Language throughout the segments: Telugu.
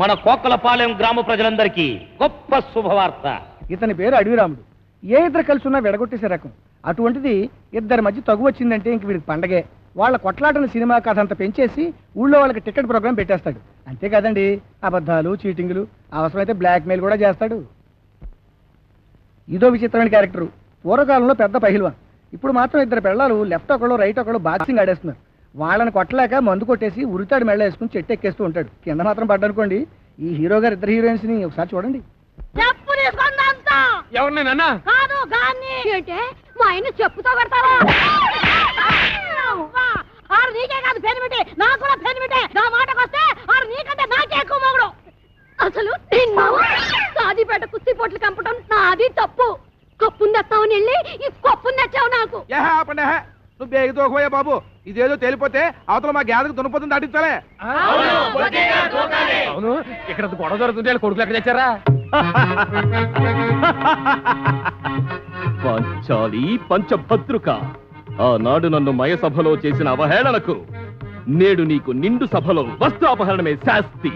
మన కోకలపాలెం గ్రామ ప్రజలందరికీ గొప్ప శుభవార్త. ఇతని పేరు అడవిరాముడు. ఏ ఇద్దరు కలిసి ఉన్నా విడగొట్టేసే రకం. అటువంటిది ఇద్దరి మధ్య తగు వచ్చిందంటే ఇంక వీడికి పండగే. వాళ్ళ కొట్లాటన సినిమా కథ అంత పెంచేసి ఊళ్ళో వాళ్ళకి టికెట్ ప్రోగ్రామ్ పెట్టేస్తాడు. అంతేకాదండి అబద్ధాలు చీటింగులు అవసరమైతే బ్లాక్మెయిల్ కూడా చేస్తాడు. ఇదో విచిత్రమైన క్యారెక్టరు పూర్వకాలంలో పెద్ద పహిల్వాన్. ఇప్పుడు మాత్రం ఇద్దరు పిల్లలు లెఫ్ట్ ఒకళ్ళు రైట్ ఒకళ్ళు బాక్సింగ్ ఆడేస్తున్నారు. వాళ్ళని కొట్టలేక మందు కొట్టేసి ఉరితాడు మెళ్ళ వేసుకుని చెట్టు ఎక్కేస్తూ ఉంటాడు. కింద మాత్రం పడ్డనుకోండి ఈ హీరో గారు ఇద్దరు హీరోయిన్స్ని ఒకసారి చూడండి. చెప్పు తీసుకుందంతా ఎవరిని నాన్న? కాదు గాన్ని! ఏంటే? మా ఆయన చెప్పుతో ఆరు నీకే కాదు పెనిమిటి నాకు కూడా పెనిమిటే నా మాటకు వస్తే ఆరు నీకంటే నాకే ఎక్కువ మొగుడు. అసలు నిన్ను సాదిపేట కుస్తీ పొట్లు కంపటం నాది తప్పు. కప్పుని తెస్తావని వెళ్ళి ఈ కప్పుని తెచ్చావు నాకు. నువ్వు బేగ తోకపోయా బాబు. ఇదేదో తేలిపోతే అవతల మా గ్యాదకు దున్నపోతుంది దాటించాలే. అవును ఇక్కడ గొడవ జరుగుతుంటే కొడుకులు ఎక్కడ తెచ్చారా? పాంచాలి పంచభద్రుక. ఆనాడు నన్ను మయసభలో చేసిన అవహేళనకు నేడు నీకు నిండు సభలో వస్త్రాపహరణమే శాస్తి.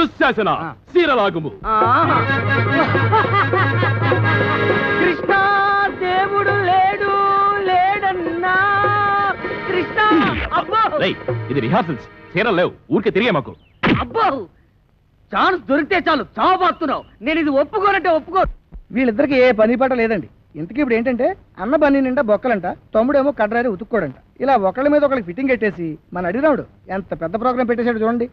దుశ్శాసన శీరలాగుము కృష్ణ దేవుడు లేడు లేడన్నా. కృష్ణ ఇది రిహార్సల్స్. చీరలు లేవు. ఊరికే తిరిగే మాకు. అబ్బో. ఛాన్స్ దొరికితే చాలు. చావబోతున్నావు నేను ఇది ఒప్పుకోనంటే ఒప్పుకో. వీళ్ళిద్దరికి ఏ పని పాట లేదండి. ఇంతకీ ఇప్పుడు ఏంటంటే అన్న బన్నీ నిండా బొక్కలంట తమ్ముడేమో కడ్రారి ఉతుక్కోడంట. ఇలా ఒకళ్ళ మీద ఒకళ్ళకి ఫిట్టింగ్ పెట్టేసి మన అడిగినాడు ఎంత పెద్ద ప్రోగ్రామ్ పెట్టేశాడు చూడండి.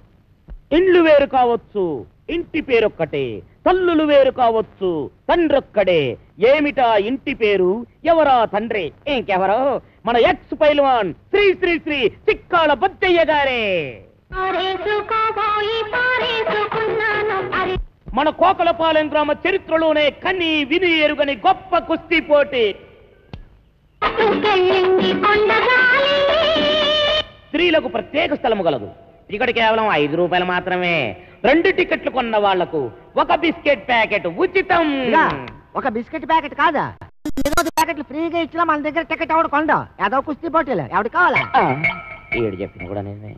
ఇండ్లు వేరు కావచ్చు ఇంటి పేరొక్కటే తల్లులు వేరు కావచ్చు తండ్రొక్కడే. ఏమిటా ఇంటి పేరు? ఎవరా తండ్రి? ఇంకెవరో? మన ఎక్స్ పైల్వాన్ శ్రీ శ్రీ శ్రీ చిక్కాల బొద్దయ్య గారే. మన కోకలపాలెం గ్రామ చరిత్రలోనే కని విని ఎరుగని గొప్ప కుస్తీ పోటీ. స్త్రీలకు ప్రత్యేక స్థలము గలదు టికెట్ కేవలం ఐదు రూపాయలు మాత్రమే. రెండు టికెట్లు కొన్న వాళ్ళకు ఒక బిస్కెట్ ప్యాకెట్ ఉచితం. ఒక బిస్కెట్ ప్యాకెట్ కాదా? ప్యాకెట్లు ఫ్రీగా ఇచ్చినా మన దగ్గర టికెట్ ఎవడు కొండ ఏదో కుస్తీ పోటీలు. ఎవడు కావాలా? ఏడు చెప్పిన కూడా నేనే.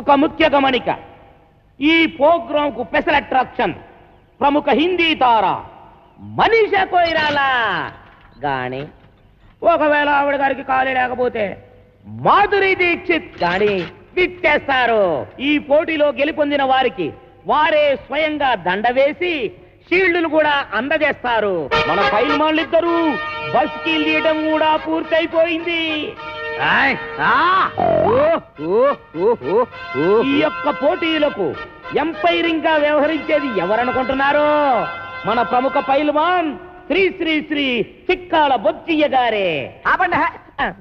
ఒక ముఖ్య గమనిక. ఈ ప్రోగ్రామ్కు స్పెషల్ అట్రాక్షన్ ప్రముఖ హిందీ తార మనీష కోయిరాలా. గాని ఒకవేళ ఆవిడ గారికి ఖాళీ లేకపోతే మాధురి దీక్షిత్ గాని విచ్చేస్తారు. ఈ పోటీలో గెలుపొందిన వారికి వారే స్వయంగా దండ వేసి షీల్డ్లు కూడా అందజేస్తారు. మన పైల్మాన్లిద్దరూ బస్కి తీయడం కూడా పూర్తయిపోయింది. ఈ యొక్క పోటీలకు ఎంపైరింగ్గా వ్యవహరించేది ఎవరనుకుంటున్నారు? మన ప్రముఖ పైల్వాన్ శ్రీ శ్రీ శ్రీ చిక్కాల బొచ్చియ్య గారే. ఆపండి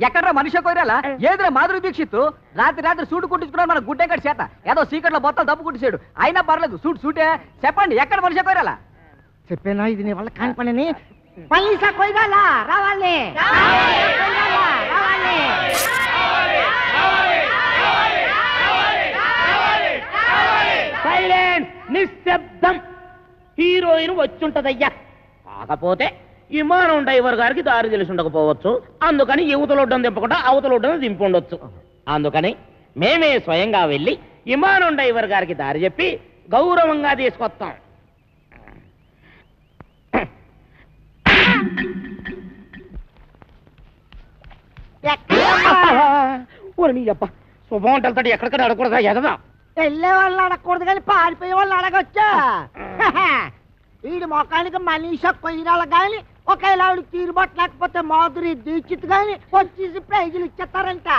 ఎక్కడ మనిషి కోరాలా ఏదిరా మాధురి దీక్షిత్ రాత్రి రాత్రి సూటు కుట్టించుకున్నాడు మన గుడ్డెక్కడి చేత. ఏదో సీకట్లో బొత్తాలు దప్పు కుట్టిసాడు అయినా పర్లేదు సూట్ సూటే. చెప్పండి ఎక్కడ మనిషి కోరాలా చెప్పేనా? ఇది నీ వల్ల కాని పనిని. పైసా కొయ్యాలా రావాలి నిశ్శబ్దం. హీరోయిన్ వచ్చుంటదయ్యా. కాకపోతే విమానం డ్రైవర్ గారికి దారి తెలిసి ఉండకపోవచ్చు అందుకని యువతలొడ్డం దింపకుండా అవతలొడ్డం దింపుండొచ్చు. అందుకని మేమే స్వయంగా వెళ్ళి విమానం డ్రైవర్ గారికి దారి చెప్పి గౌరవంగా తీసుకొస్తాం. నీ అబ్బా శుభం వెళ్తాడు ఎక్కడికైనా అడగకూడదా ఎగదా వెళ్ళే వాళ్ళు అడగకూడదు కానీ పారిపోయే వాళ్ళు అడగొచ్చా? వీడి మొఖానికి మనీష కొయ్యాల కానీ ఒకేలా తీరుబాటు లేకపోతే మాధురి దీక్షిత్ గాని వచ్చేసి ప్రైజులు ఇచ్చేస్తారంట!